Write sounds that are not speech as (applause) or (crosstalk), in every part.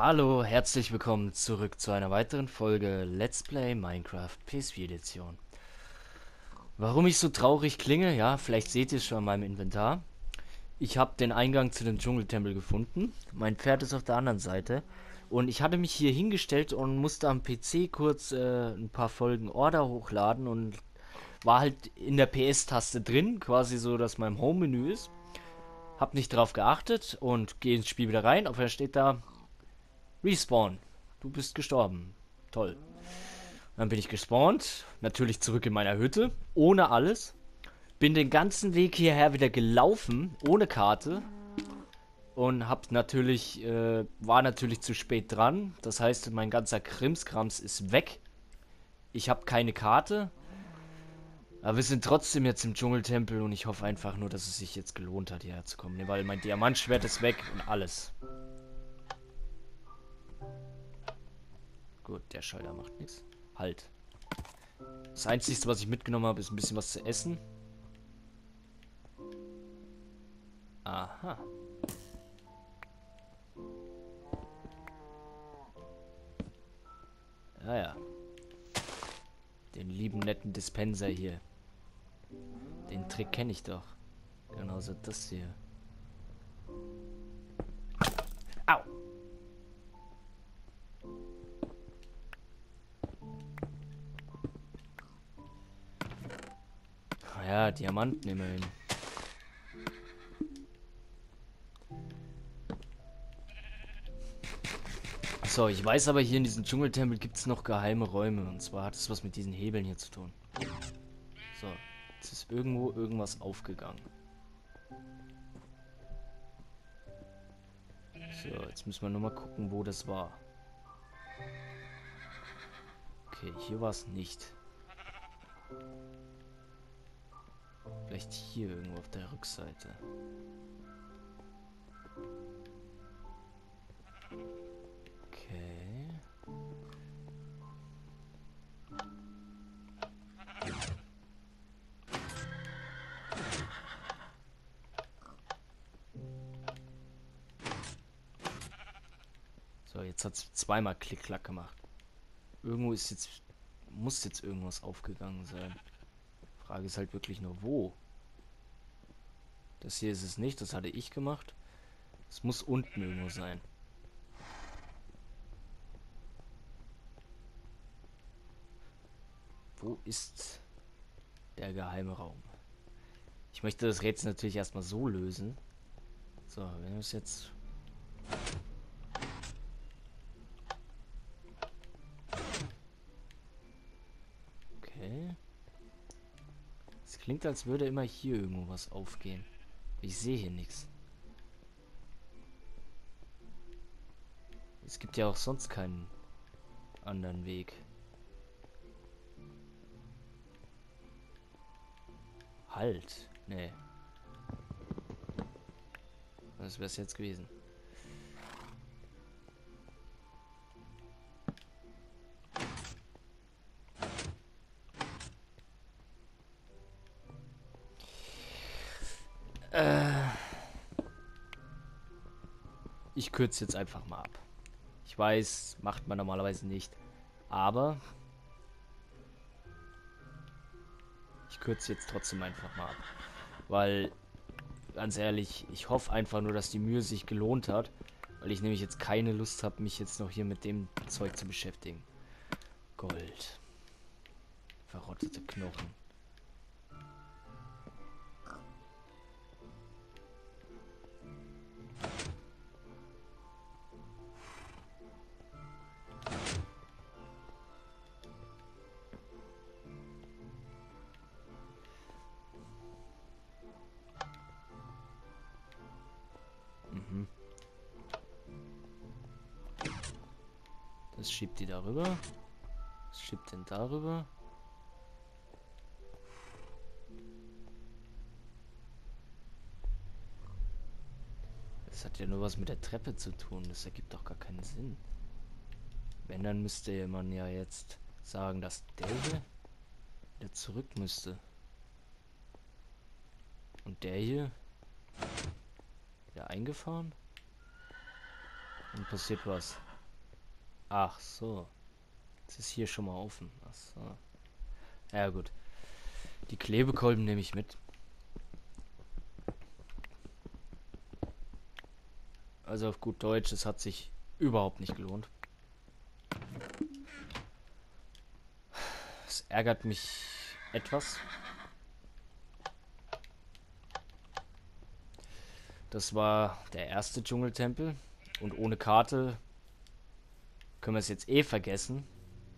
Hallo, herzlich willkommen zurück zu einer weiteren Folge Let's Play Minecraft PS4 Edition. Warum ich so traurig klinge? Ja, vielleicht seht ihr es schon an meinem Inventar. Ich habe den Eingang zu dem Dschungeltempel gefunden. Mein Pferd ist auf der anderen Seite. Und ich hatte mich hier hingestellt und musste am PC kurz äh, ein paar Folgen Order hochladen und war halt in der PS-Taste drin, quasi so, dass mein Home-Menü ist. Hab nicht drauf geachtet und gehe ins Spiel wieder rein. Auf er steht da Respawn. Du bist gestorben. Toll. Dann bin ich gespawnt. Natürlich zurück in meiner Hütte. Ohne alles. Bin den ganzen Weg hierher wieder gelaufen. Ohne Karte. Und hab natürlich, äh, war natürlich zu spät dran. Das heißt, mein ganzer Krimskrams ist weg. Ich habe keine Karte. Aber wir sind trotzdem jetzt im Dschungeltempel und ich hoffe einfach nur, dass es sich jetzt gelohnt hat, hierher zu kommen. Weil mein Diamantschwert ist weg und alles. Gut, der Schalter macht nichts. Halt. Das Einzige, was ich mitgenommen habe, ist ein bisschen was zu essen. Aha. Ja, ja. Den lieben netten Dispenser hier. Den Trick kenne ich doch. Genauso das hier. Ah ja, Diamanten immerhin. So, ich weiß aber hier in diesem Dschungeltempel gibt es noch geheime Räume. Und zwar hat es was mit diesen Hebeln hier zu tun. So, jetzt ist irgendwo irgendwas aufgegangen. So, jetzt müssen wir nur mal gucken, wo das war. Okay, hier war es nicht. Vielleicht hier irgendwo auf der Rückseite. Okay. So, jetzt hat es zweimal Klick-Klack gemacht. Irgendwo ist jetzt... Muss jetzt irgendwas aufgegangen sein. Frage ist halt wirklich nur, wo? Das hier ist es nicht, das hatte ich gemacht. Es muss unten irgendwo sein. Wo ist der geheime Raum? Ich möchte das Rätsel natürlich erstmal so lösen. So, wenn wir es jetzt... Okay. Es klingt, als würde immer hier irgendwo was aufgehen. Ich sehe hier nichts. Es gibt ja auch sonst keinen anderen Weg. Halt. Nee. Was wäre es jetzt gewesen? Äh. Ich kürze jetzt einfach mal ab. Ich weiß, macht man normalerweise nicht. Aber ich kürze jetzt trotzdem einfach mal ab. Weil, ganz ehrlich, ich hoffe einfach nur, dass die Mühe sich gelohnt hat. Weil ich nämlich jetzt keine Lust habe, mich jetzt noch hier mit dem Zeug zu beschäftigen. Gold. Verrottete Knochen. Das schiebt die darüber. Das schiebt den darüber. Das hat ja nur was mit der Treppe zu tun. Das ergibt doch gar keinen Sinn. Wenn, dann müsste man ja jetzt sagen, dass der hier wieder zurück müsste. Und der hier wieder eingefahren. Und passiert was. Ach so. Es ist hier schon mal offen. Ach so. Ja gut. Die Klebekolben nehme ich mit. Also auf gut Deutsch, es hat sich überhaupt nicht gelohnt. Es ärgert mich etwas. Das war der erste Dschungeltempel. Und ohne Karte können wir es jetzt eh vergessen.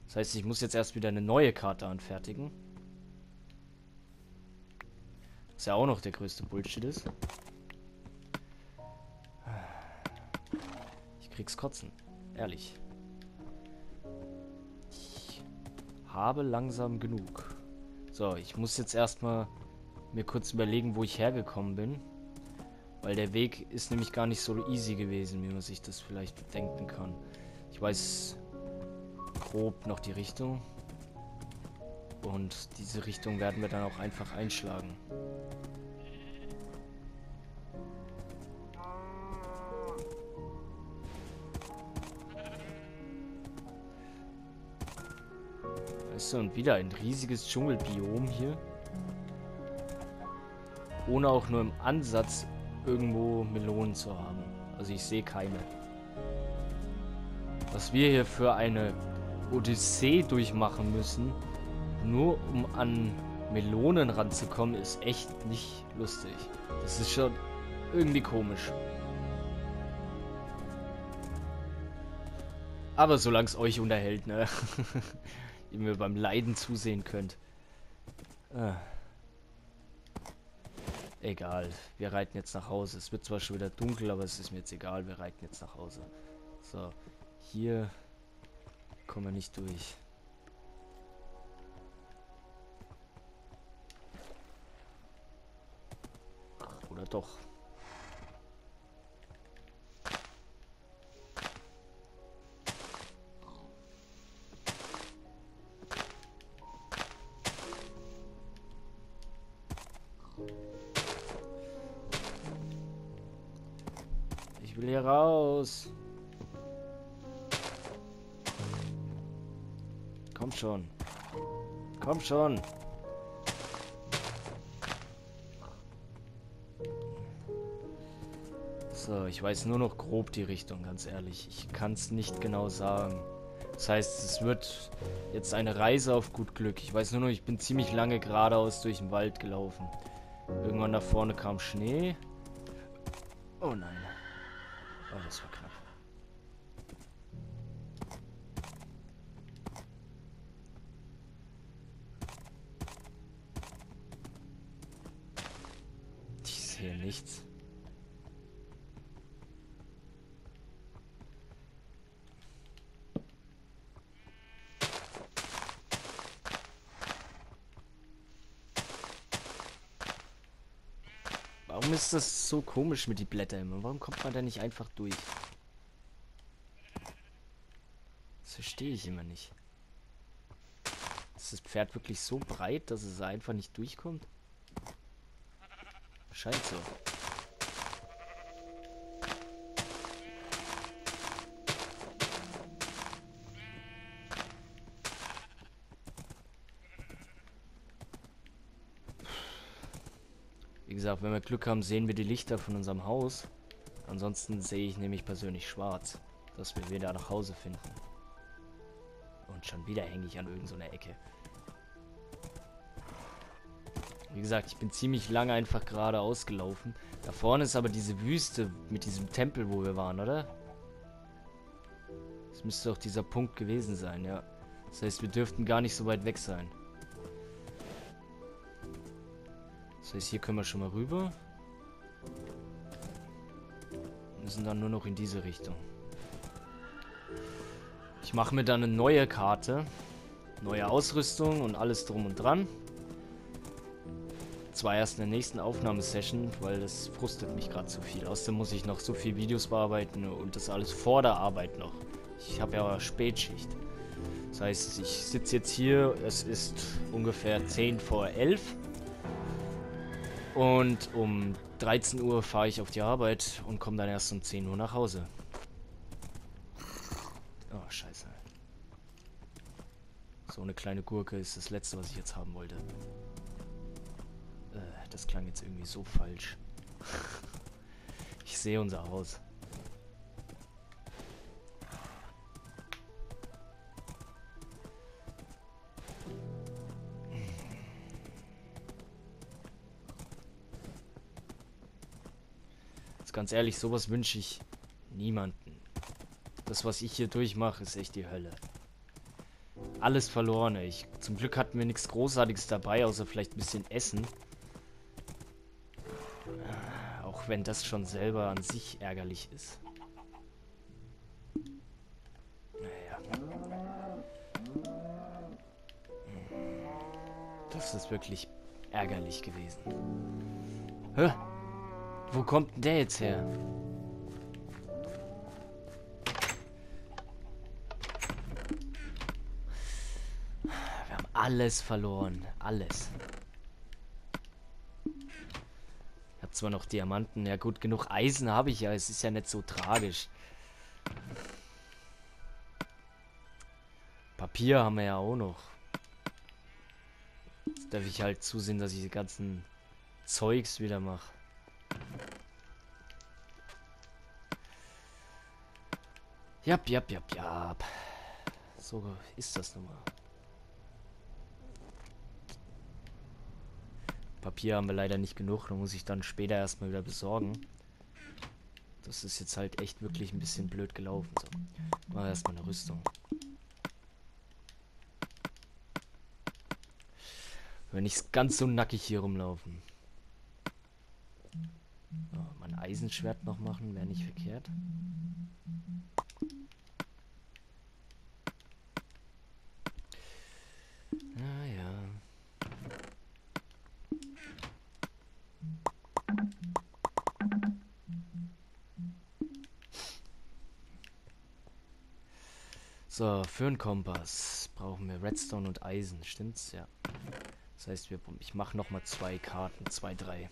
Das heißt, ich muss jetzt erst wieder eine neue Karte anfertigen. Was ja auch noch der größte Bullshit ist. Ich krieg's kotzen. Ehrlich. Ich habe langsam genug. So, ich muss jetzt erstmal mir kurz überlegen, wo ich hergekommen bin. Weil der Weg ist nämlich gar nicht so easy gewesen, wie man sich das vielleicht denken kann. Ich weiß grob noch die Richtung. Und diese Richtung werden wir dann auch einfach einschlagen. Weißt du, und wieder ein riesiges Dschungelbiom hier. Ohne auch nur im Ansatz irgendwo Melonen zu haben. Also ich sehe keine. Was wir hier für eine Odyssee durchmachen müssen, nur um an Melonen ranzukommen, ist echt nicht lustig. Das ist schon irgendwie komisch. Aber solange es euch unterhält, ne? (laughs) Ihr mir beim Leiden zusehen könnt. Ah. Egal, wir reiten jetzt nach Hause. Es wird zwar schon wieder dunkel, aber es ist mir jetzt egal. Wir reiten jetzt nach Hause. So, hier kommen wir nicht durch. Oder doch. Ich will hier raus. Komm schon. Komm schon. So, ich weiß nur noch grob die Richtung, ganz ehrlich. Ich kann es nicht genau sagen. Das heißt, es wird jetzt eine Reise auf gut Glück. Ich weiß nur noch, ich bin ziemlich lange geradeaus durch den Wald gelaufen. Irgendwann da vorne kam Schnee. Oh nein. Oh, das war knapp. Nichts. Warum ist das so komisch mit die Blätter immer? Warum kommt man da nicht einfach durch? Das verstehe ich immer nicht. Ist das Pferd wirklich so breit, dass es einfach nicht durchkommt? Scheint so. Wie gesagt, wenn wir Glück haben, sehen wir die Lichter von unserem Haus. Ansonsten sehe ich nämlich persönlich schwarz, dass wir wieder nach Hause finden. Und schon wieder hänge ich an irgendeiner so Ecke. Wie gesagt, ich bin ziemlich lange einfach geradeaus gelaufen. Da vorne ist aber diese Wüste mit diesem Tempel, wo wir waren, oder? Das müsste doch dieser Punkt gewesen sein, ja. Das heißt, wir dürften gar nicht so weit weg sein. Das heißt, hier können wir schon mal rüber. Wir müssen dann nur noch in diese Richtung. Ich mache mir dann eine neue Karte. Neue Ausrüstung und alles drum und dran. Zwar erst in der nächsten Aufnahmesession, weil das frustet mich gerade zu viel. Außerdem muss ich noch so viel Videos bearbeiten und das alles vor der Arbeit noch. Ich habe ja Spätschicht. Das heißt, ich sitze jetzt hier, es ist ungefähr 10 vor 11. Und um 13 Uhr fahre ich auf die Arbeit und komme dann erst um 10 Uhr nach Hause. Oh, scheiße. So eine kleine Gurke ist das letzte, was ich jetzt haben wollte. Das klang jetzt irgendwie so falsch. ich sehe unser Haus. Jetzt ganz ehrlich, sowas wünsche ich niemanden. Das, was ich hier durchmache, ist echt die Hölle. Alles verloren, Ich, zum Glück hatten wir nichts Großartiges dabei, außer vielleicht ein bisschen Essen. Wenn das schon selber an sich ärgerlich ist. Naja. Das ist wirklich ärgerlich gewesen. Hä? Wo kommt denn der jetzt her? Wir haben alles verloren. Alles. Ich habe zwar noch Diamanten. Ja gut, genug Eisen habe ich ja. Es ist ja nicht so tragisch. Papier haben wir ja auch noch. Jetzt darf ich halt zusehen, dass ich die ganzen Zeugs wieder mache. Jap, jap, jap, jap. So ist das nun mal. Papier haben wir leider nicht genug, da muss ich dann später erstmal wieder besorgen. Das ist jetzt halt echt wirklich ein bisschen blöd gelaufen. So. Mal erstmal eine Rüstung. Wenn ich ganz so nackig hier rumlaufen. So, mein Eisenschwert noch machen, wäre nicht verkehrt. Naja. So, für einen Kompass brauchen wir Redstone und Eisen, stimmt's? Ja. Das heißt, wir, ich mache noch mal zwei Karten, zwei, drei.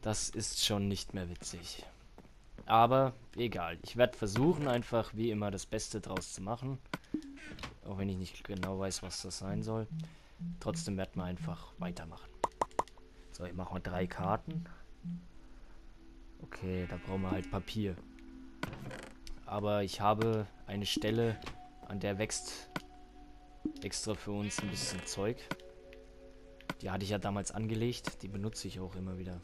Das ist schon nicht mehr witzig. Aber egal. Ich werde versuchen, einfach wie immer das Beste draus zu machen. Auch wenn ich nicht genau weiß, was das sein soll. Trotzdem werden wir einfach weitermachen. So, ich mache mal drei Karten. Okay, da brauchen wir halt Papier. Aber ich habe eine Stelle, an der wächst extra für uns ein bisschen Zeug. Die hatte ich ja damals angelegt. Die benutze ich auch immer wieder.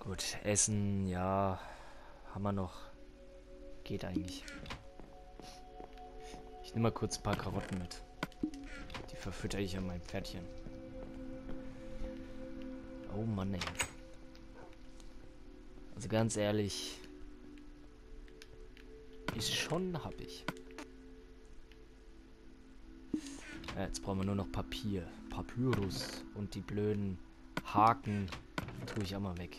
Gut, Essen, ja, haben wir noch. Geht eigentlich. Ich nehme mal kurz ein paar Karotten mit. Die verfütter ich an mein Pferdchen. Oh Mann, ey. Also ganz ehrlich, ist schon hab ich. Ja, jetzt brauchen wir nur noch Papier. Papyrus und die blöden Haken tue ich auch mal weg.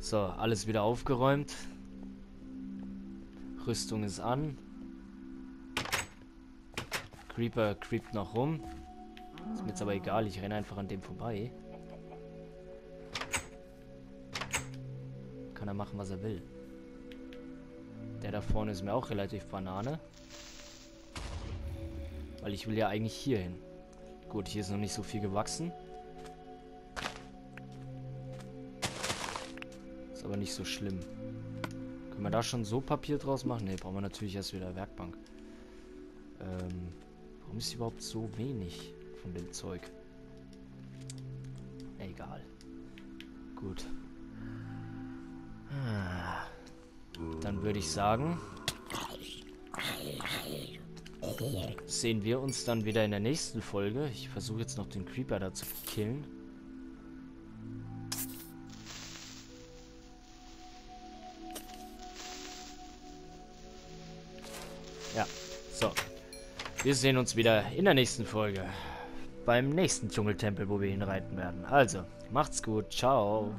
So, alles wieder aufgeräumt. Rüstung ist an. Creeper creept noch rum. Ist mir jetzt aber egal, ich renne einfach an dem vorbei. Kann er machen, was er will. Der da vorne ist mir auch relativ Banane. Weil ich will ja eigentlich hier hin. Gut, hier ist noch nicht so viel gewachsen. Ist aber nicht so schlimm. Können wir da schon so Papier draus machen? Ne, brauchen wir natürlich erst wieder Werkbank. Ähm, warum ist überhaupt so wenig von dem Zeug? Egal. Gut. Ah. Dann würde ich sagen, sehen wir uns dann wieder in der nächsten Folge. Ich versuche jetzt noch den Creeper da zu killen. Wir sehen uns wieder in der nächsten Folge. Beim nächsten Dschungeltempel, wo wir hinreiten werden. Also, macht's gut. Ciao.